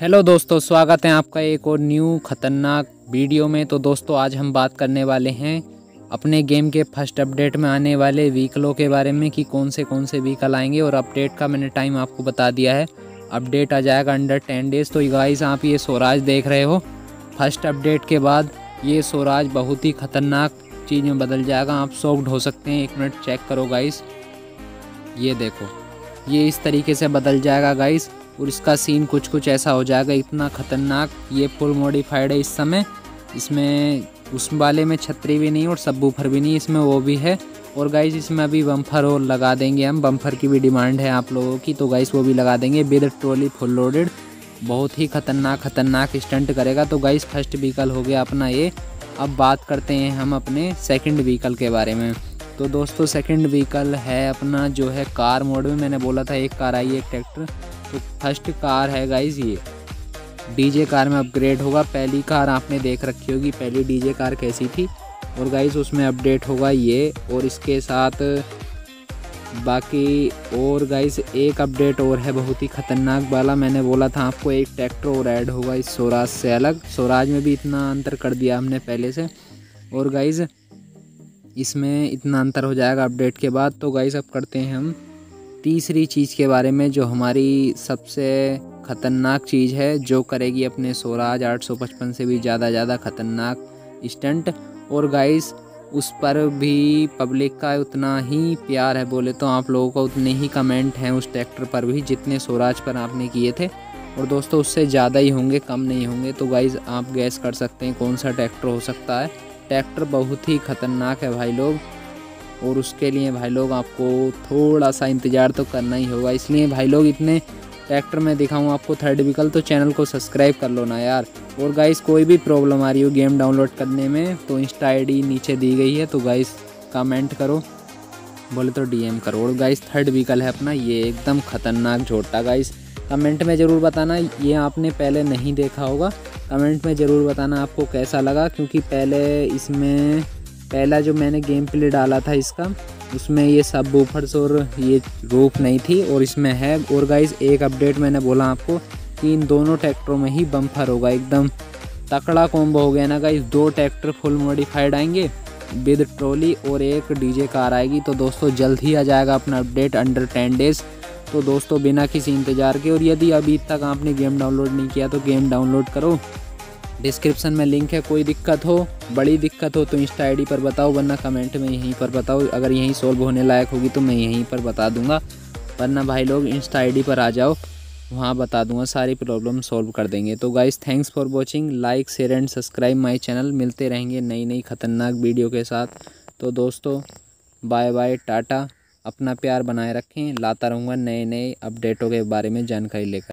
Hello दोस्तों, स्वागत है आपका एक और न्यू खतरनाक वीडियो में। तो दोस्तों, आज हम बात करने वाले हैं अपने गेम के फ़र्स्ट अपडेट में आने वाले व्हीकलों के बारे में कि कौन से कौन से व्हीकल आएँगे। और अपडेट का मैंने टाइम आपको बता दिया है। अपडेट आ जाएगा अंडर टेन डेज़ तो गाइस आप ये स्वराज देख रहे हो। फ़र्स्ट अपडेट के बाद ये स्वराज बहुत ही ख़तरनाक चीज़ में बदल जाएगा। आप सॉफ्ट हो सकते हैं। एक मिनट चेक करो गाइस ये देखो, ये इस तरीके से बदल जाएगा गाइस और इसका सीन कुछ कुछ ऐसा हो जाएगा, इतना ख़तरनाक ये फुल मॉडिफाइड है इस समय। इसमें उस वाले में छतरी भी नहीं और सब बूफर भी नहीं, इसमें वो भी है। और गाइस इसमें अभी बम्फर और लगा देंगे हम। बम्फर की भी डिमांड है आप लोगों की तो गाइस वो भी लगा देंगे। विद ट्रॉली फुल लोडेड बहुत ही खतरनाक खतरनाक स्टंट करेगा। तो गाइस फ़र्स्ट व्हीकल हो गया अपना ये। अब बात करते हैं हम अपने सेकंड व्हीकल के बारे में। तो दोस्तों सेकंड व्हीकल है अपना, जो है कार मोड में। मैंने बोला था, एक कार आई, एक ट्रैक्टर तो फ़र्स्ट कार है गाइज़ ये। डीजे कार में अपग्रेड होगा। पहली कार आपने देख रखी होगी। पहली डीजे कार कैसी थी। और गाइज़ उसमें अपडेट होगा ये। और इसके साथ बाकी और गाइस एक अपडेट और है बहुत ही ख़तरनाक वाला। मैंने बोला था आपको, एक ट्रैक्टर और ऐड होगा इस स्वराज से अलग। स्वराज में भी इतना अंतर कर दिया हमने पहले से। और गाइज़ इसमें इतना अंतर हो जाएगा अपडेट के बाद। तो गाइस अब करते हैं हम तीसरी चीज़ के बारे में जो हमारी सबसे ख़तरनाक चीज़ है, जो करेगी अपने स्वराज 855 से भी ज़्यादा ज़्यादा ख़तरनाक स्टंट। और गाइस उस पर भी पब्लिक का उतना ही प्यार है बोले तो आप लोगों का उतने ही कमेंट हैं उस ट्रैक्टर पर भी जितने स्वराज पर आपने किए थे। और दोस्तों, उससे ज़्यादा ही होंगे, कम नहीं होंगे तो गाइज़ आप गैस कर सकते हैं कौन सा ट्रैक्टर हो सकता है। ट्रैक्टर बहुत ही ख़तरनाक है भाई लोग। और उसके लिए भाई लोग आपको थोड़ा सा इंतज़ार तो करना ही होगा। इसलिए भाई लोग इतने ट्रैक्टर में दिखाऊँ आपको थर्ड व्हीकल तो चैनल को सब्सक्राइब कर लो ना यार। और गाइस कोई भी प्रॉब्लम आ रही हो गेम डाउनलोड करने में तो इंस्टा आई नीचे दी गई है तो गाइस कमेंट करो, बोले तो डीएम करो। और गाइस थर्ड व्हीकल है अपना, ये एकदम ख़तरनाक झोटा गाइस कमेंट में ज़रूर बताना, ये आपने पहले नहीं देखा होगा। कमेंट में ज़रूर बताना आपको कैसा लगा, क्योंकि पहले इसमें पहला जो मैंने गेम प्ले डाला था इसका, उसमें ये सब बूफर्स और ये रूफ नहीं थी और इसमें है। और गाइज़ एक अपडेट मैंने बोला आपको कि इन दोनों ट्रैक्टरों में ही बम्फर होगा, एकदम तकड़ा कॉम्बो हो गया ना गाइज़ दो ट्रैक्टर फुल मॉडिफाइड आएँगे विद ट्रॉली और एक डीजे कार आएगी। तो दोस्तों, जल्द ही आ जाएगा अपना अपडेट अंडर टेन डेज़ तो दोस्तों, बिना किसी इंतज़ार के, और यदि अभी तक आपने गेम डाउनलोड नहीं किया तो गेम डाउनलोड करो। डिस्क्रिप्शन में लिंक है, कोई दिक्कत हो, बड़ी दिक्कत हो तो इंस्टा आईडी पर बताओ, वरना कमेंट में यहीं पर बताओ। अगर यहीं सॉल्व होने लायक होगी तो मैं यहीं पर बता दूँगा। वरना भाई लोग, इंस्टा आईडी पर आ जाओ, वहाँ बता दूँगा, सारी प्रॉब्लम सॉल्व कर देंगे। तो guys thanks for watching like share and subscribe my channel मिलते रहेंगे नई नई खतरनाक वीडियो के साथ। तो दोस्तों बाय बाय टाटा। अपना प्यार बनाए रखें। लाता रहूँगा नए नए अपडेटों के बारे में जानकारी लेकर।